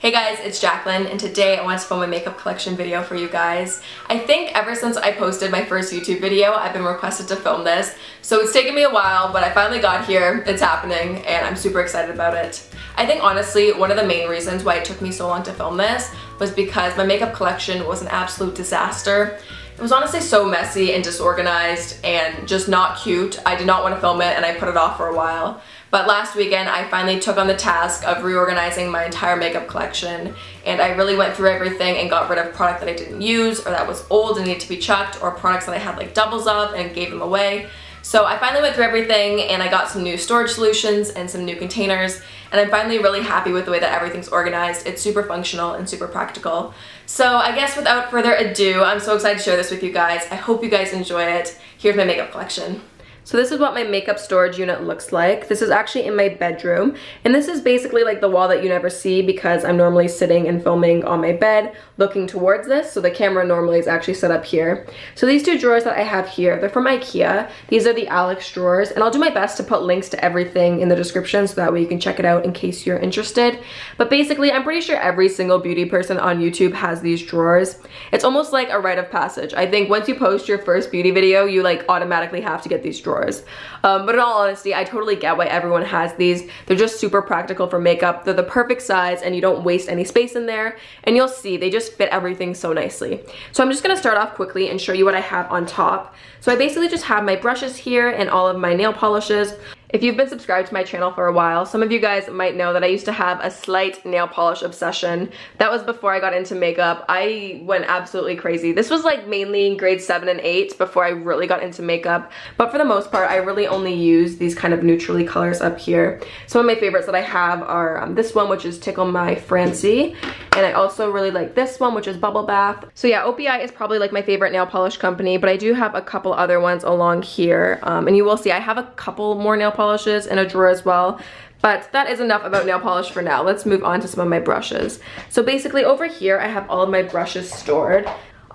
Hey guys, it's Jaclyn and today I want to film a makeup collection video for you guys. I think ever since I posted my first YouTube video, I've been requested to film this. So it's taken me a while, but I finally got here, it's happening, and I'm super excited about it. I think honestly, one of the main reasons why it took me so long to film this was because my makeup collection was an absolute disaster. It was honestly so messy and disorganized and just not cute. I did not want to film it and I put it off for a while. But last weekend, I finally took on the task of reorganizing my entire makeup collection and I really went through everything and got rid of product that I didn't use or that was old and needed to be chucked or products that I had like doubles of and gave them away. So I finally went through everything and I got some new storage solutions and some new containers and I'm finally really happy with the way that everything's organized. It's super functional and super practical. So I guess without further ado, I'm so excited to share this with you guys. I hope you guys enjoy it. Here's my makeup collection. So this is what my makeup storage unit looks like. This is actually in my bedroom. And this is basically like the wall that you never see because I'm normally sitting and filming on my bed looking towards this. So the camera normally is actually set up here. So these two drawers that I have here, they're from Ikea. These are the Alex drawers. And I'll do my best to put links to everything in the description so that way you can check it out in case you're interested. But basically, I'm pretty sure every single beauty person on YouTube has these drawers. It's almost like a rite of passage. I think once you post your first beauty video, you like automatically have to get these drawers drawers. Um, but in all honesty, I totally get why everyone has these. They're just super practical for makeup. They're the perfect size and you don't waste any space in there. And you'll see, they just fit everything so nicely. So I'm just gonna start off quickly and show you what I have on top. So I basically just have my brushes here and all of my nail polishes. If you've been subscribed to my channel for a while, some of you guys might know that I used to have a slight nail polish obsession. That was before I got into makeup. I went absolutely crazy. This was like mainly in grade 7 and 8 before I really got into makeup. But for the most part, I really only use these kind of neutrally colors up here. Some of my favorites that I have are um, this one, which is Tickle My France-y. And I also really like this one, which is Bubble Bath. So yeah, OPI is probably like my favorite nail polish company, but I do have a couple other ones along here. Um, and you will see I have a couple more nail polishes in a drawer as well. But that is enough about nail polish for now. Let's move on to some of my brushes. So basically over here, I have all of my brushes stored.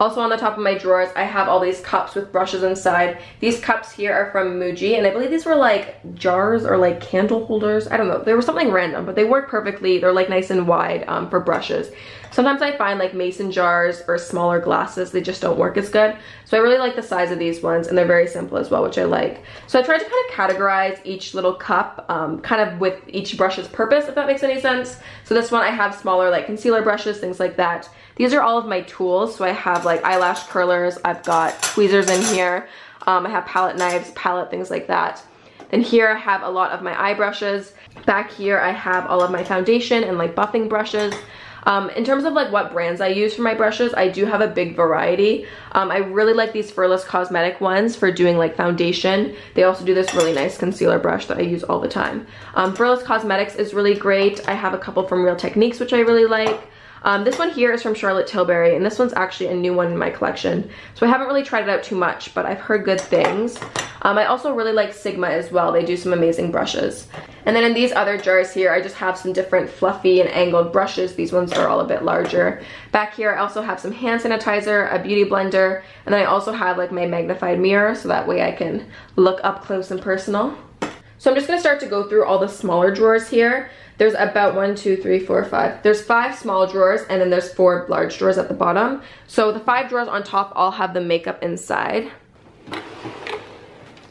Also on the top of my drawers, I have all these cups with brushes inside. These cups here are from Muji, and I believe these were like jars or like candle holders. I don't know. They were something random, but they work perfectly. They're like nice and wide um, for brushes. Sometimes I find like mason jars or smaller glasses, they just don't work as good. So I really like the size of these ones, and they're very simple as well, which I like. So I tried to kind of categorize each little cup um, kind of with each brush's purpose, if that makes any sense. So this one I have smaller like concealer brushes, things like that. These are all of my tools. So I have like eyelash curlers, I've got tweezers in here, um, I have palette knives, palette, things like that. Then here I have a lot of my eye brushes. Back here I have all of my foundation and like buffing brushes. Um, in terms of like what brands I use for my brushes, I do have a big variety. Um, I really like these Furless Cosmetic ones for doing like foundation. They also do this really nice concealer brush that I use all the time. Um, Furless Cosmetics is really great. I have a couple from Real Techniques, which I really like. Um, this one here is from Charlotte Tilbury, and this one's actually a new one in my collection. So I haven't really tried it out too much, but I've heard good things. Um, I also really like Sigma as well. They do some amazing brushes. And then in these other jars here, I just have some different fluffy and angled brushes. These ones are all a bit larger. Back here, I also have some hand sanitizer, a beauty blender, and then I also have like my magnified mirror so that way I can look up close and personal. So I'm just gonna start to go through all the smaller drawers here. There's about one, two, three, four, five. There's five small drawers and then there's four large drawers at the bottom. So the five drawers on top all have the makeup inside.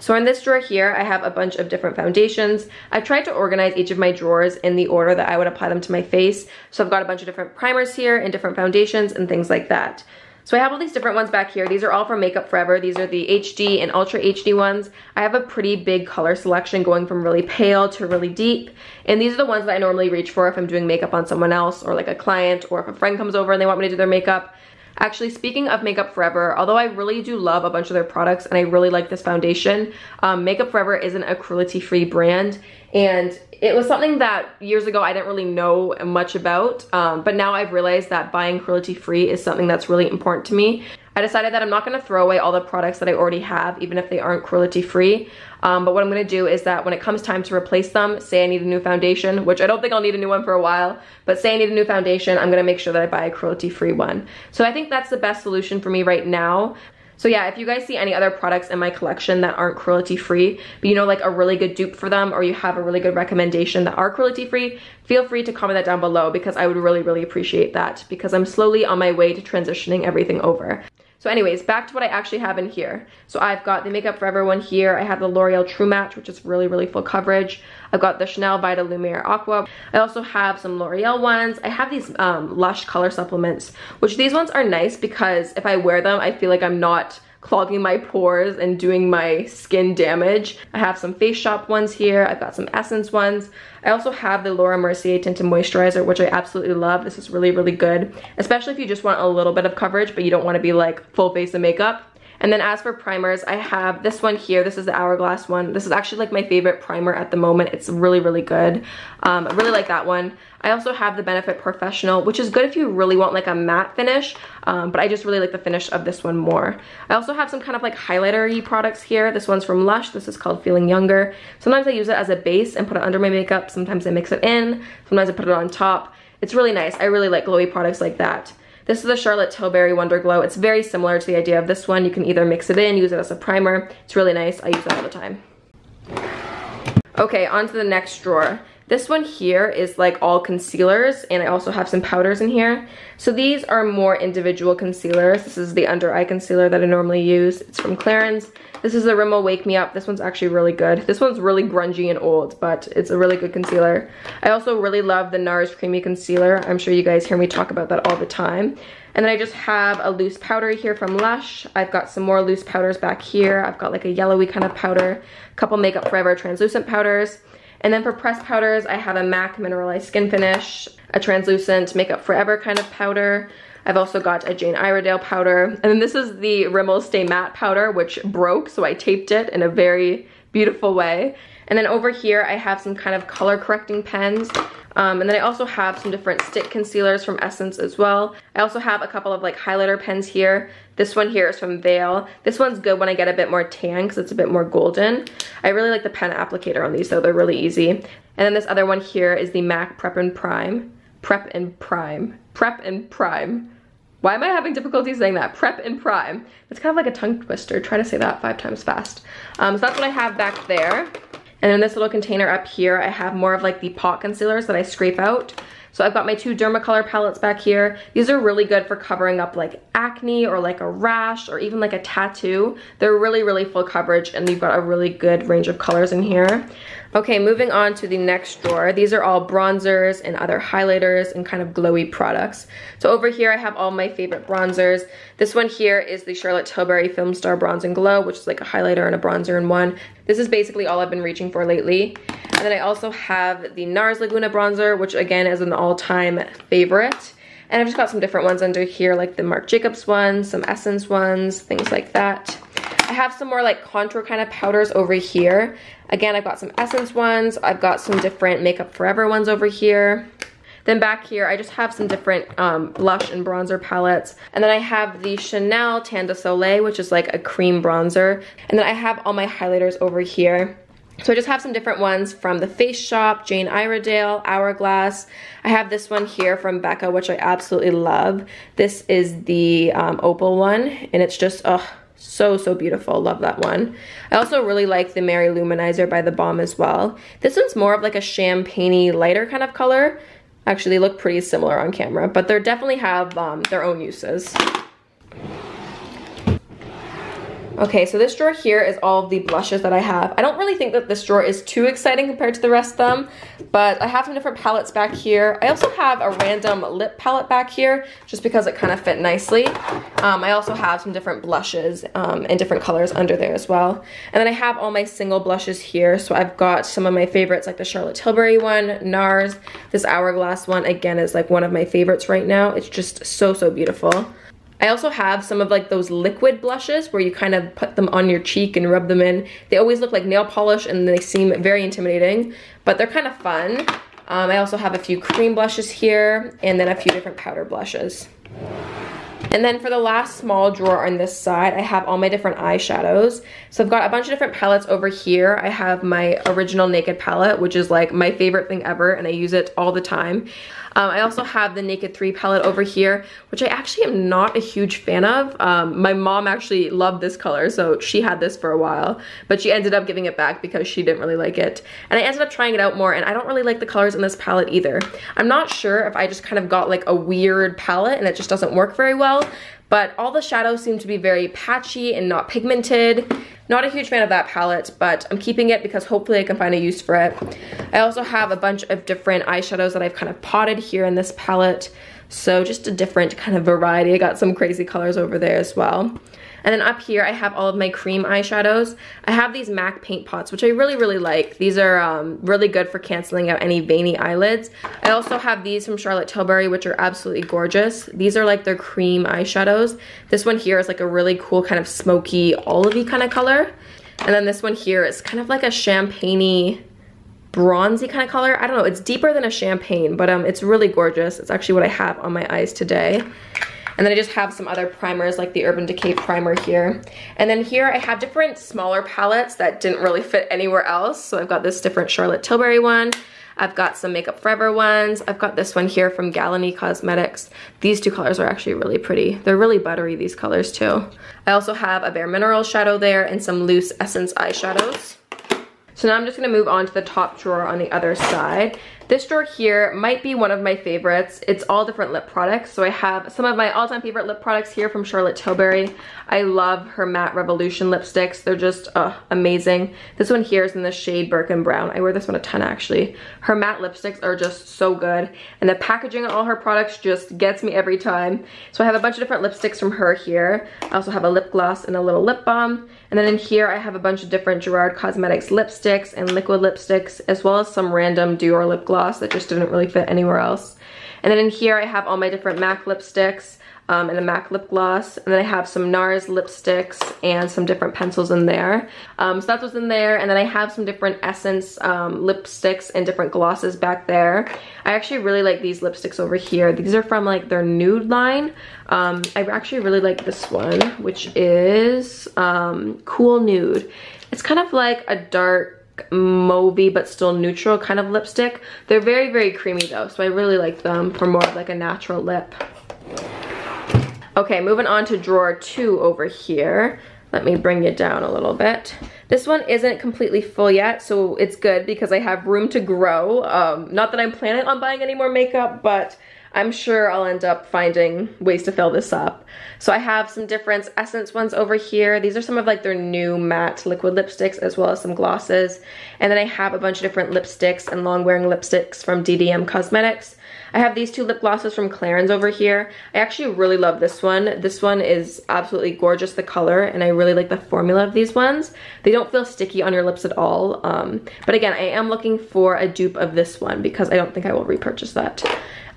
So in this drawer here, I have a bunch of different foundations. I tried to organize each of my drawers in the order that I would apply them to my face. So I've got a bunch of different primers here and different foundations and things like that. So I have all these different ones back here. These are all from Makeup Forever. These are the HD and Ultra HD ones. I have a pretty big color selection going from really pale to really deep. And these are the ones that I normally reach for if I'm doing makeup on someone else or like a client or if a friend comes over and they want me to do their makeup. Actually, speaking of Makeup Forever, although I really do love a bunch of their products and I really like this foundation, um, Makeup Forever isn't a cruelty-free brand. And it was something that years ago I didn't really know much about, um, but now I've realized that buying cruelty free is something that's really important to me. I decided that I'm not going to throw away all the products that I already have, even if they aren't cruelty free. Um, but what I'm going to do is that when it comes time to replace them, say I need a new foundation, which I don't think I'll need a new one for a while, but say I need a new foundation, I'm going to make sure that I buy a cruelty free one. So I think that's the best solution for me right now. So yeah, if you guys see any other products in my collection that aren't cruelty free, but you know like a really good dupe for them or you have a really good recommendation that are cruelty free, feel free to comment that down below because I would really, really appreciate that because I'm slowly on my way to transitioning everything over. So anyways, back to what I actually have in here. So I've got the Makeup Forever one here. I have the L'Oreal True Match, which is really, really full coverage. I've got the Chanel Vita Lumiere Aqua. I also have some L'Oreal ones. I have these um, Lush color supplements, which these ones are nice because if I wear them, I feel like I'm not clogging my pores and doing my skin damage. I have some Face Shop ones here. I've got some Essence ones. I also have the Laura Mercier Tinted Moisturizer, which I absolutely love. This is really, really good, especially if you just want a little bit of coverage, but you don't want to be like full face of makeup. And then as for primers, I have this one here. This is the Hourglass one. This is actually like my favorite primer at the moment. It's really, really good. Um, I really like that one. I also have the Benefit Professional, which is good if you really want like a matte finish, um, but I just really like the finish of this one more. I also have some kind of like highlighter products here. This one's from Lush. This is called Feeling Younger. Sometimes I use it as a base and put it under my makeup. Sometimes I mix it in. Sometimes I put it on top. It's really nice. I really like glowy products like that. This is the Charlotte Tilbury Wonder Glow. It's very similar to the idea of this one. You can either mix it in, use it as a primer. It's really nice. I use that all the time. Okay, on to the next drawer. This one here is like all concealers and I also have some powders in here. So these are more individual concealers. This is the under eye concealer that I normally use. It's from Clarins. This is the Rimmel Wake Me Up. This one's actually really good. This one's really grungy and old, but it's a really good concealer. I also really love the NARS Creamy Concealer. I'm sure you guys hear me talk about that all the time. And then I just have a loose powder here from Lush. I've got some more loose powders back here. I've got like a yellowy kind of powder, a couple Makeup Forever translucent powders. And then for pressed powders, I have a MAC Mineralized Skin Finish, a translucent Makeup Forever kind of powder. I've also got a Jane Iredale powder. And then this is the Rimmel Stay Matte powder, which broke, so I taped it in a very beautiful way. And then over here, I have some kind of color correcting pens. Um, and then I also have some different stick concealers from Essence as well. I also have a couple of like highlighter pens here. This one here is from Veil. This one's good when I get a bit more tan because it's a bit more golden. I really like the pen applicator on these though, they're really easy. And then this other one here is the MAC Prep and Prime. Prep and Prime. Prep and Prime. Why am I having difficulty saying that? Prep and Prime. It's kind of like a tongue twister. Try to say that five times fast. Um, so that's what I have back there. And in this little container up here, I have more of like the pot concealers that I scrape out. So I've got my two Dermacolor palettes back here. These are really good for covering up like acne or like a rash or even like a tattoo. They're really, really full coverage and you've got a really good range of colors in here. Okay, moving on to the next drawer. These are all bronzers and other highlighters and kind of glowy products. So over here I have all my favorite bronzers. This one here is the Charlotte Tilbury Film Star Bronze and Glow, which is like a highlighter and a bronzer in one. This is basically all I've been reaching for lately. And then I also have the NARS Laguna bronzer, which again is an all-time favorite. And I've just got some different ones under here, like the Marc Jacobs ones, some Essence ones, things like that. I have some more like contour kind of powders over here. Again, I've got some Essence ones. I've got some different Makeup Forever ones over here. Then back here, I just have some different um, blush and bronzer palettes. And then I have the Chanel Tan de Soleil, which is like a cream bronzer. And then I have all my highlighters over here. So I just have some different ones from The Face Shop, Jane Iredale, Hourglass. I have this one here from Becca, which I absolutely love. This is the um, Opal one, and it's just, oh, so, so beautiful. Love that one. I also really like the Mary-Lou Manizer by The Balm as well. This one's more of like a champagne lighter kind of color. Actually, they look pretty similar on camera, but they definitely have um, their own uses. Okay, so this drawer here is all of the blushes that I have. I don't really think that this drawer is too exciting compared to the rest of them, but I have some different palettes back here. I also have a random lip palette back here, just because it kind of fit nicely. Um, I also have some different blushes um, in different colors under there as well. And then I have all my single blushes here. So I've got some of my favorites, like the Charlotte Tilbury one, NARS. This Hourglass one, again, is like one of my favorites right now. It's just so, so beautiful. I also have some of like those liquid blushes where you kind of put them on your cheek and rub them in. They always look like nail polish and they seem very intimidating, but they're kind of fun. Um, I also have a few cream blushes here and then a few different powder blushes. And then for the last small drawer on this side, I have all my different eyeshadows. So I've got a bunch of different palettes over here. I have my original Naked palette, which is like my favorite thing ever, and I use it all the time. Um, I also have the Naked 3 palette over here, which I actually am not a huge fan of. Um, my mom actually loved this color, so she had this for a while, but she ended up giving it back because she didn't really like it. And I ended up trying it out more, and I don't really like the colors in this palette either. I'm not sure if I just kind of got like a weird palette and it just doesn't work very well, but all the shadows seem to be very patchy and not pigmented. Not a huge fan of that palette, but I'm keeping it because hopefully I can find a use for it. I also have a bunch of different eyeshadows that I've kind of potted here in this palette. So just a different kind of variety. I got some crazy colors over there as well. And then up here, I have all of my cream eyeshadows. I have these MAC paint pots, which I really, really like. These are um, really good for canceling out any veiny eyelids. I also have these from Charlotte Tilbury, which are absolutely gorgeous. These are like their cream eyeshadows. This one here is like a really cool kind of smoky, olivey kind of color. And then this one here is kind of like a champagne bronzy kind of color. I don't know, it's deeper than a champagne, but um, it's really gorgeous. It's actually what I have on my eyes today. And then I just have some other primers like the Urban Decay primer here. And then here I have different smaller palettes that didn't really fit anywhere else. So I've got this different Charlotte Tilbury one. I've got some Makeup Forever ones. I've got this one here from Galani Cosmetics. These two colors are actually really pretty. They're really buttery, these colors too. I also have a Bare Mineral shadow there and some loose Essence eyeshadows. So now I'm just gonna move on to the top drawer on the other side. This drawer here might be one of my favorites. It's all different lip products. So I have some of my all-time favorite lip products here from Charlotte Tilbury. I love her Matte Revolution lipsticks. They're just uh, amazing. This one here is in the shade Birkin Brown. I wear this one a ton actually. Her matte lipsticks are just so good. And the packaging on all her products just gets me every time. So I have a bunch of different lipsticks from her here. I also have a lip gloss and a little lip balm. And then in here I have a bunch of different Gerard Cosmetics lipsticks and liquid lipsticks as well as some random Dior lip gloss gloss that just didn't really fit anywhere else. And then in here I have all my different MAC lipsticks um, and a MAC lip gloss. And then I have some NARS lipsticks and some different pencils in there. Um, so that's what's in there. And then I have some different Essence um, lipsticks and different glosses back there. I actually really like these lipsticks over here. These are from like their nude line. Um, I actually really like this one, which is um, Cool Nude. It's kind of like a dark mauvey but still neutral kind of lipstick. They're very, very creamy though, so I really like them for more of like a natural lip. Okay, moving on to drawer two over here. Let me bring it down a little bit. This one isn't completely full yet, so it's good because I have room to grow. Um, not that I'm planning on buying any more makeup, but I'm sure I'll end up finding ways to fill this up. So I have some different Essence ones over here. These are some of like their new matte liquid lipsticks as well as some glosses. And then I have a bunch of different lipsticks and long wearing lipsticks from DDM Cosmetics. I have these two lip glosses from Clarins over here. I actually really love this one. This one is absolutely gorgeous, the color, and I really like the formula of these ones. They don't feel sticky on your lips at all. Um, but again, I am looking for a dupe of this one because I don't think I will repurchase that.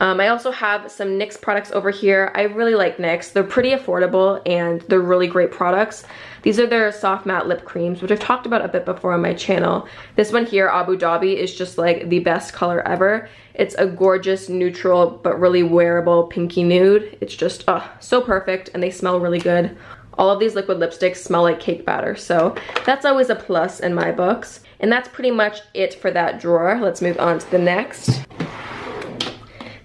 Um, I also have some NYX products over here. I really like NYX. They're pretty affordable and they're really great products. These are their soft matte lip creams, which I've talked about a bit before on my channel. This one here, Abu Dhabi, is just like the best color ever. It's a gorgeous neutral but really wearable pinky nude. It's just oh, so perfect and they smell really good. All of these liquid lipsticks smell like cake batter, so that's always a plus in my books. And that's pretty much it for that drawer. Let's move on to the next.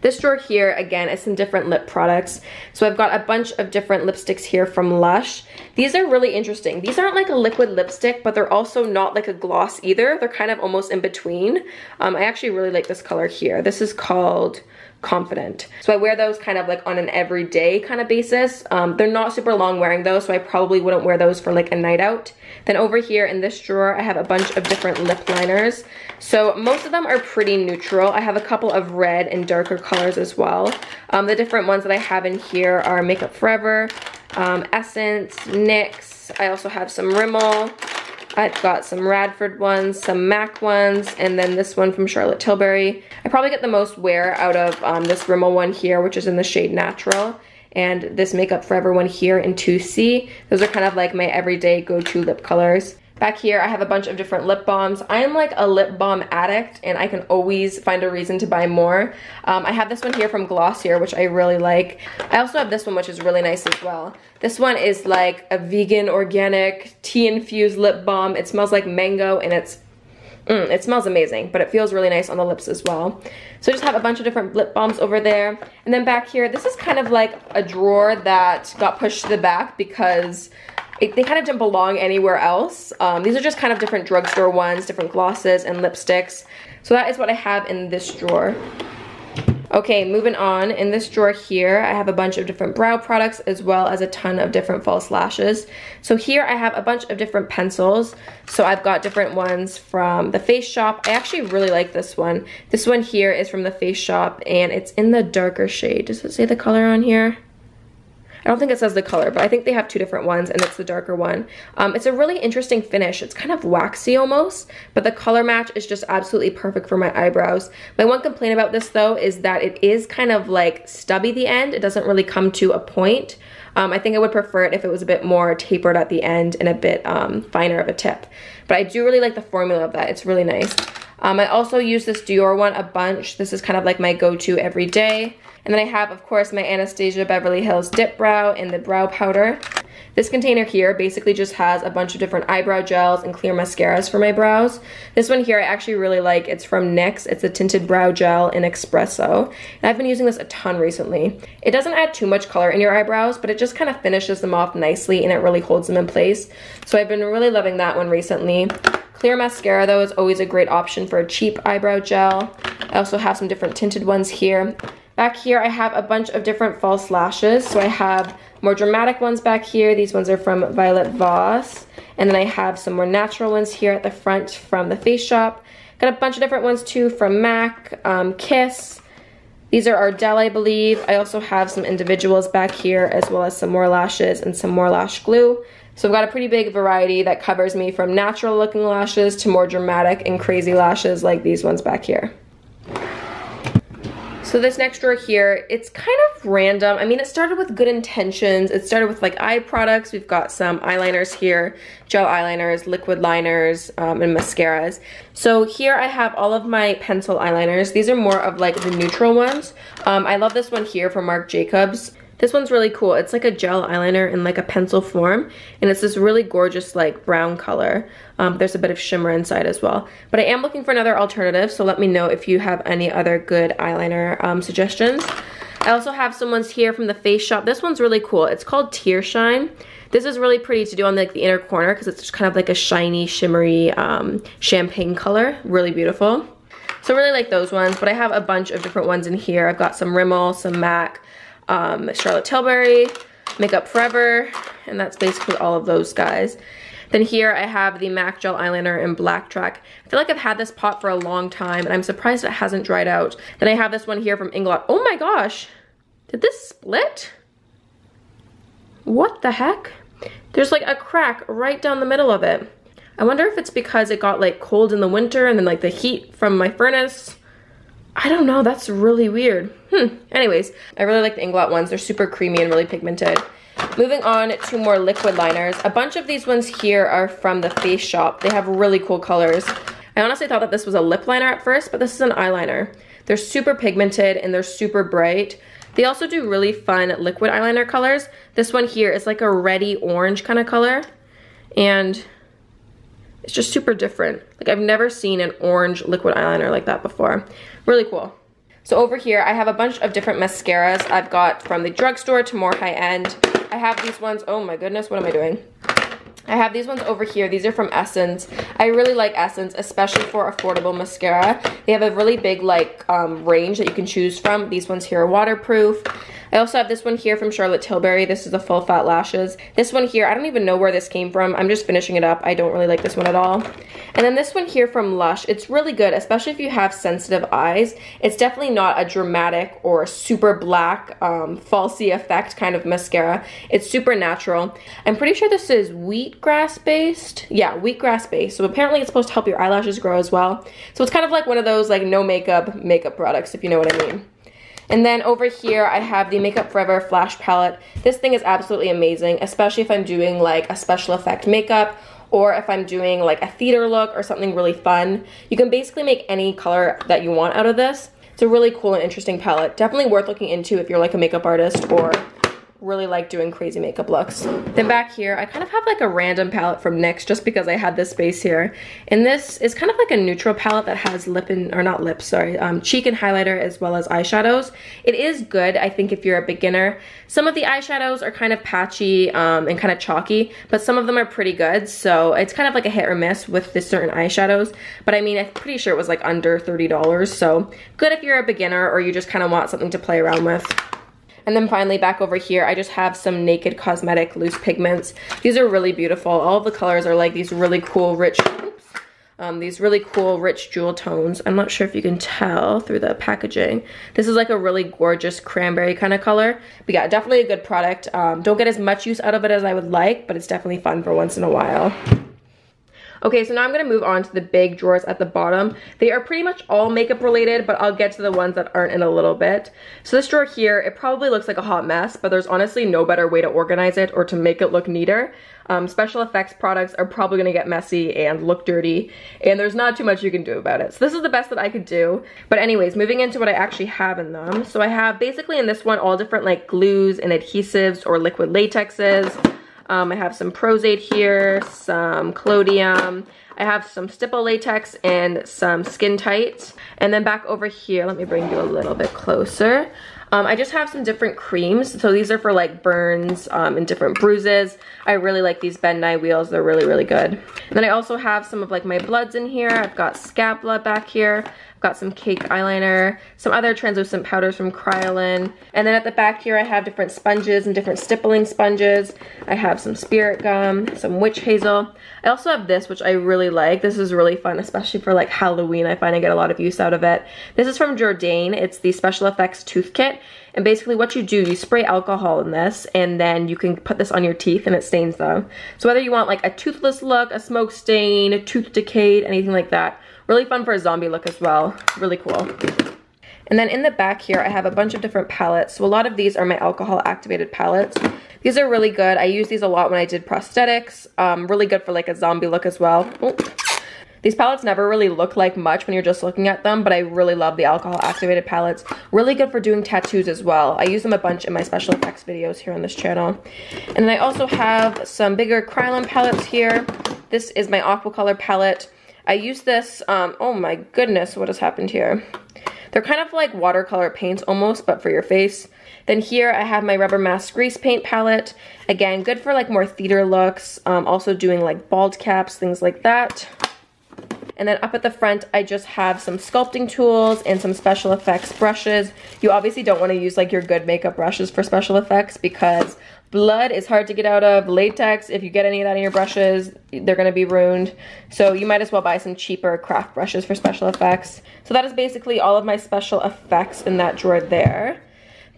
This drawer here, again, is some different lip products. So I've got a bunch of different lipsticks here from Lush. These are really interesting. These aren't like a liquid lipstick, but they're also not like a gloss either. They're kind of almost in between. Um, I actually really like this color here. This is called confident. So I wear those kind of like on an everyday kind of basis. Um, they're not super long wearing though, so I probably wouldn't wear those for like a night out. Then over here in this drawer, I have a bunch of different lip liners. So most of them are pretty neutral. I have a couple of red and darker colors as well. Um, the different ones that I have in here are Makeup Forever, um, Essence, NYX. I also have some Rimmel. I've got some Radford ones, some MAC ones, and then this one from Charlotte Tilbury. I probably get the most wear out of um, this Rimmel one here, which is in the shade Natural, and this Makeup Forever one here in 2C. Those are kind of like my everyday go-to lip colors. Back here, I have a bunch of different lip balms. I am like a lip balm addict and I can always find a reason to buy more. Um, I have this one here from Glossier, which I really like. I also have this one, which is really nice as well. This one is like a vegan, organic, tea-infused lip balm. It smells like mango and it's Mm, it smells amazing, but it feels really nice on the lips as well. So I just have a bunch of different lip balms over there. And then back here, this is kind of like a drawer that got pushed to the back because it, they kind of didn't belong anywhere else. Um, these are just kind of different drugstore ones, different glosses and lipsticks. So that is what I have in this drawer. Okay, moving on. In this drawer here, I have a bunch of different brow products as well as a ton of different false lashes. So here I have a bunch of different pencils. So I've got different ones from the Face Shop. I actually really like this one. This one here is from the Face Shop and it's in the darker shade. Does it say the color on here? I don't think it says the color, but I think they have two different ones and it's the darker one. Um, it's a really interesting finish. It's kind of waxy almost, but the color match is just absolutely perfect for my eyebrows. My one complaint about this though is that it is kind of like stubby the end. It doesn't really come to a point. Um, I think I would prefer it if it was a bit more tapered at the end and a bit um, finer of a tip. But I do really like the formula of that. It's really nice. Um, I also use this Dior one a bunch. This is kind of like my go-to every day. And then I have, of course, my Anastasia Beverly Hills Dip Brow in the brow powder. This container here basically just has a bunch of different eyebrow gels and clear mascaras for my brows. This one here I actually really like. It's from NYX. It's a tinted brow gel in Espresso. And I've been using this a ton recently. It doesn't add too much color in your eyebrows, but it just kind of finishes them off nicely and it really holds them in place. So I've been really loving that one recently. Clear mascara though is always a great option for a cheap eyebrow gel. I also have some different tinted ones here. Back here, I have a bunch of different false lashes. So I have more dramatic ones back here. These ones are from Violet Voss. And then I have some more natural ones here at the front from the Face Shop. Got a bunch of different ones too from MAC, um, Kiss. These are Ardell, I believe. I also have some individuals back here as well as some more lashes and some more lash glue. So I've got a pretty big variety that covers me from natural looking lashes to more dramatic and crazy lashes like these ones back here. So this next drawer here, it's kind of random. I mean, it started with good intentions. It started with like eye products. We've got some eyeliners here, gel eyeliners, liquid liners, um, and mascaras. So here I have all of my pencil eyeliners. These are more of like the neutral ones. Um, I love this one here from Marc Jacobs. This one's really cool. It's like a gel eyeliner in like a pencil form. And it's this really gorgeous like brown color. Um, there's a bit of shimmer inside as well. But I am looking for another alternative. So let me know if you have any other good eyeliner um, suggestions. I also have some ones here from the Face Shop. This one's really cool. It's called Tear Shine. This is really pretty to do on like the inner corner because it's just kind of like a shiny, shimmery um, champagne color. Really beautiful. So really like those ones, but I have a bunch of different ones in here. I've got some Rimmel, some MAC, um, Charlotte Tilbury, Makeup Forever, and that's basically all of those guys. Then here I have the MAC Gel Eyeliner in Black Track. I feel like I've had this pot for a long time and I'm surprised it hasn't dried out. Then I have this one here from Inglot. Oh my gosh, did this split? What the heck? There's like a crack right down the middle of it. I wonder if it's because it got like cold in the winter and then like the heat from my furnace I don't know, that's really weird. Hmm, anyways, I really like the Inglot ones. They're super creamy and really pigmented. Moving on to more liquid liners. A bunch of these ones here are from the Face Shop. They have really cool colors. I honestly thought that this was a lip liner at first, but this is an eyeliner. They're super pigmented and they're super bright. They also do really fun liquid eyeliner colors. This one here is like a reddy orange kind of color. And it's just super different. Like I've never seen an orange liquid eyeliner like that before. Really cool. So over here, I have a bunch of different mascaras I've got from the drugstore to more high end. I have these ones, oh my goodness, what am I doing? I have these ones over here. These are from Essence. I really like Essence, especially for affordable mascara. They have a really big like um, range that you can choose from. These ones here are waterproof. I also have this one here from Charlotte Tilbury. This is the Full Fat Lashes. This one here, I don't even know where this came from. I'm just finishing it up. I don't really like this one at all. And then this one here from Lush. It's really good, especially if you have sensitive eyes. It's definitely not a dramatic or super black um, falsy effect kind of mascara. It's super natural. I'm pretty sure this is wheatgrass based. Yeah, wheatgrass based. So apparently it's supposed to help your eyelashes grow as well. So it's kind of like one of those like no makeup makeup products, if you know what I mean. And then over here, I have the Makeup Forever Flash Palette. This thing is absolutely amazing, especially if I'm doing like a special effect makeup or if I'm doing like a theater look or something really fun. You can basically make any color that you want out of this. It's a really cool and interesting palette. Definitely worth looking into if you're like a makeup artist or really like doing crazy makeup looks. Then back here, I kind of have like a random palette from NYX just because I had this space here. And this is kind of like a neutral palette that has lip and, or not lips, sorry, um, cheek and highlighter as well as eyeshadows. It is good, I think, if you're a beginner. Some of the eyeshadows are kind of patchy um, and kind of chalky, but some of them are pretty good. So it's kind of like a hit or miss with the certain eyeshadows. But I mean, I'm pretty sure it was like under $30. So good if you're a beginner or you just kind of want something to play around with. And then finally back over here, I just have some Naked Cosmetic loose pigments. These are really beautiful. All the colors are like these really cool, rich, um, these really cool, rich jewel tones. I'm not sure if you can tell through the packaging. This is like a really gorgeous cranberry kind of color. But yeah, definitely a good product. Um, don't get as much use out of it as I would like, but it's definitely fun for once in a while. Okay, so now I'm gonna move on to the big drawers at the bottom. They are pretty much all makeup related, but I'll get to the ones that aren't in a little bit. So this drawer here, it probably looks like a hot mess, but there's honestly no better way to organize it or to make it look neater. Um, special effects products are probably gonna get messy and look dirty, and there's not too much you can do about it. So this is the best that I could do. But anyways, moving into what I actually have in them. So I have basically in this one all different like glues and adhesives or liquid latexes. Um, I have some Pros-Aide here, some Collodion. I have some Stipple Latex and some Skin Tight. And then back over here, let me bring you a little bit closer. Um, I just have some different creams. So these are for like burns um, and different bruises. I really like these Ben Nye wheels. They're really, really good. And then I also have some of like my bloods in here. I've got blood back here. I've got some cake eyeliner, some other translucent powders from Kryolan. And then at the back here, I have different sponges and different stippling sponges. I have some spirit gum, some witch hazel. I also have this, which I really like. This is really fun, especially for like Halloween. I find I get a lot of use out of it. This is from Jourdain. It's the Special Effects Tooth Kit. And basically what you do, you spray alcohol in this and then you can put this on your teeth and it stains them. So whether you want like a toothless look, a smoke stain, a tooth decayed, anything like that. Really fun for a zombie look as well. Really cool. And then in the back here, I have a bunch of different palettes. So a lot of these are my alcohol activated palettes. These are really good. I use these a lot when I did prosthetics. Um, really good for like a zombie look as well. These palettes never really look like much when you're just looking at them, but I really love the alcohol activated palettes. Really good for doing tattoos as well. I use them a bunch in my special effects videos here on this channel. And then I also have some bigger Kryolan palettes here. This is my aqua color palette. I use this, um, oh my goodness, what has happened here? They're kind of like watercolor paints almost, but for your face. Then here I have my Rubber Mask Grease Paint palette. Again, good for like more theater looks. Um, also doing like bald caps, things like that. And then up at the front, I just have some sculpting tools and some special effects brushes. You obviously don't want to use like your good makeup brushes for special effects because blood is hard to get out of. Latex, if you get any of that in your brushes, they're going to be ruined. So you might as well buy some cheaper craft brushes for special effects. So that is basically all of my special effects in that drawer there.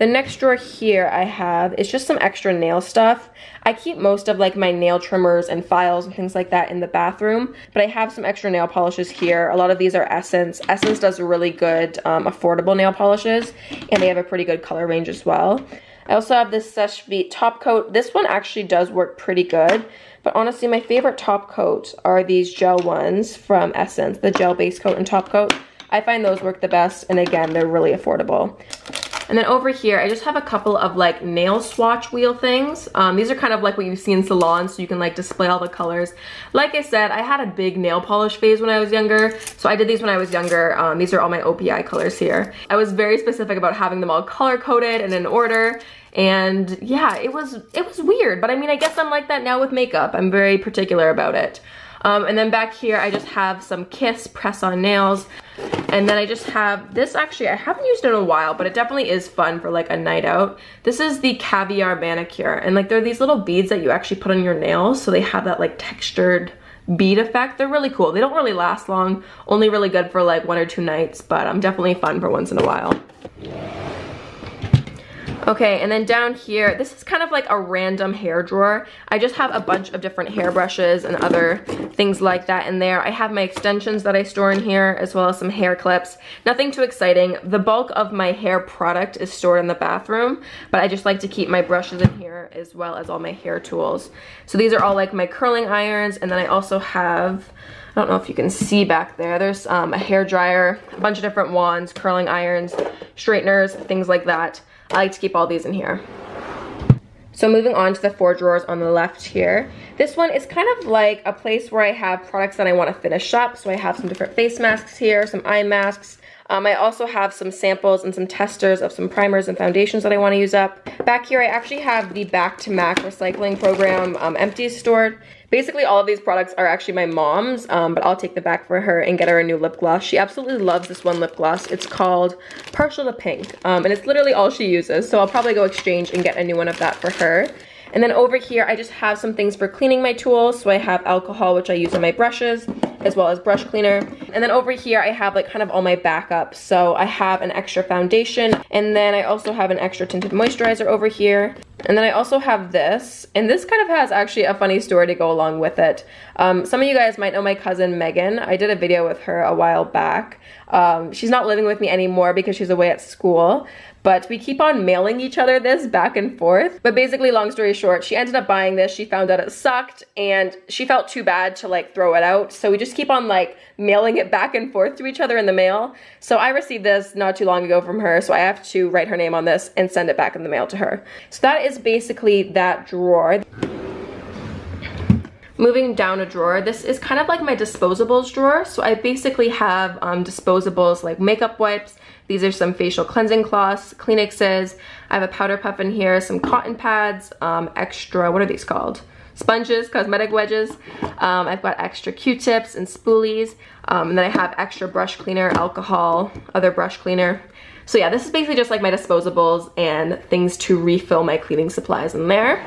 The next drawer here I have is just some extra nail stuff. I keep most of like my nail trimmers and files and things like that in the bathroom, but I have some extra nail polishes here. A lot of these are Essence. Essence does really good um, affordable nail polishes and they have a pretty good color range as well. I also have this Vite top coat. This one actually does work pretty good, but honestly my favorite top coat are these gel ones from Essence, the gel base coat and top coat. I find those work the best and again they're really affordable. And then over here, I just have a couple of like nail swatch wheel things. Um, these are kind of like what you see in salons, so you can like display all the colors. Like I said, I had a big nail polish phase when I was younger, so I did these when I was younger. Um, these are all my OPI colors here. I was very specific about having them all color coded and in order. And yeah, it was it was weird, but I mean, I guess I'm like that now with makeup. I'm very particular about it. Um, and then back here, I just have some Kiss press-on nails. And then I just have this actually, I haven't used it in a while, but it definitely is fun for like a night out. This is the Caviar Manicure. And like they're these little beads that you actually put on your nails. So they have that like textured bead effect. They're really cool. They don't really last long, only really good for like one or two nights, but I'm um, definitely fun for once in a while. Okay, and then down here, this is kind of like a random hair drawer. I just have a bunch of different hairbrushes and other things like that in there. I have my extensions that I store in here, as well as some hair clips. Nothing too exciting. The bulk of my hair product is stored in the bathroom, but I just like to keep my brushes in here as well as all my hair tools. So these are all like my curling irons, and then I also have I don't know if you can see back there. There's um, a hair dryer, a bunch of different wands, curling irons, straighteners, things like that. I like to keep all these in here. So moving on to the four drawers on the left here. This one is kind of like a place where I have products that I want to finish up. So I have some different face masks here, some eye masks, um, I also have some samples and some testers of some primers and foundations that I want to use up. Back here, I actually have the Back to Mac recycling program um, empties stored. Basically, all of these products are actually my mom's, um, but I'll take the back for her and get her a new lip gloss. She absolutely loves this one lip gloss. It's called Partial to Pink, um, and it's literally all she uses, so I'll probably go exchange and get a new one of that for her. And then over here, I just have some things for cleaning my tools. So I have alcohol, which I use on my brushes, as well as brush cleaner. And then over here, I have like kind of all my backups. So I have an extra foundation, and then I also have an extra tinted moisturizer over here. And then I also have this, and this kind of has actually a funny story to go along with it. Um, some of you guys might know my cousin Megan. I did a video with her a while back. Um, she's not living with me anymore because she's away at school, but we keep on mailing each other this back and forth. But basically, long story short, she ended up buying this. She found out it sucked and she felt too bad to like throw it out. So we just keep on like mailing it back and forth to each other in the mail. So I received this not too long ago from her. So I have to write her name on this and send it back in the mail to her. So that is basically that drawer. Moving down a drawer, this is kind of like my disposables drawer. So I basically have um, disposables like makeup wipes, these are some facial cleansing cloths, Kleenexes. I have a powder puff in here, some cotton pads, um, extra, what are these called? Sponges, cosmetic wedges. Um, I've got extra Q-tips and spoolies. Um, and then I have extra brush cleaner, alcohol, other brush cleaner. So yeah, this is basically just like my disposables and things to refill my cleaning supplies in there.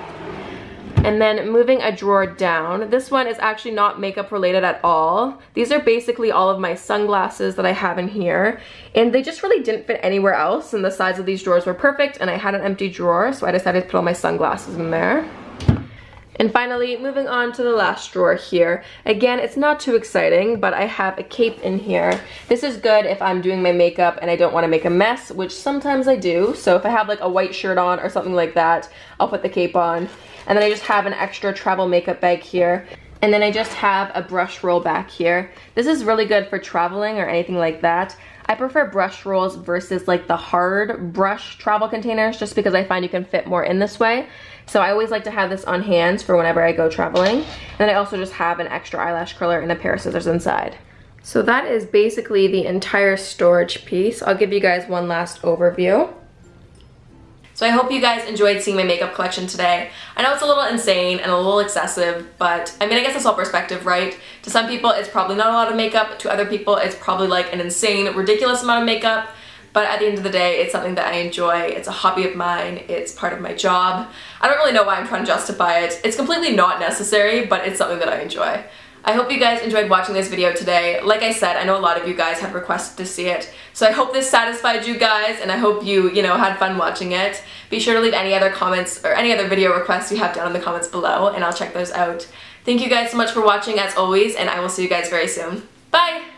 And then moving a drawer down, this one is actually not makeup related at all. These are basically all of my sunglasses that I have in here. And they just really didn't fit anywhere else and the size of these drawers were perfect and I had an empty drawer so I decided to put all my sunglasses in there. And finally, moving on to the last drawer here. Again, it's not too exciting, but I have a cape in here. This is good if I'm doing my makeup and I don't want to make a mess, which sometimes I do. So if I have like a white shirt on or something like that, I'll put the cape on. And then I just have an extra travel makeup bag here. And then I just have a brush roll back here. This is really good for traveling or anything like that. I prefer brush rolls versus like the hard brush travel containers just because I find you can fit more in this way. So I always like to have this on hand for whenever I go traveling. And then I also just have an extra eyelash curler and a pair of scissors inside. So that is basically the entire storage piece. I'll give you guys one last overview. So I hope you guys enjoyed seeing my makeup collection today. I know it's a little insane and a little excessive, but I mean, I guess it's all perspective, right? To some people, it's probably not a lot of makeup. To other people, it's probably like an insane, ridiculous amount of makeup. But at the end of the day, it's something that I enjoy. It's a hobby of mine. It's part of my job. I don't really know why I'm trying to justify it. It's completely not necessary, but it's something that I enjoy. I hope you guys enjoyed watching this video today. Like I said, I know a lot of you guys have requested to see it, so I hope this satisfied you guys and I hope you, you know, had fun watching it. Be sure to leave any other comments or any other video requests you have down in the comments below and I'll check those out. Thank you guys so much for watching as always and I will see you guys very soon. Bye!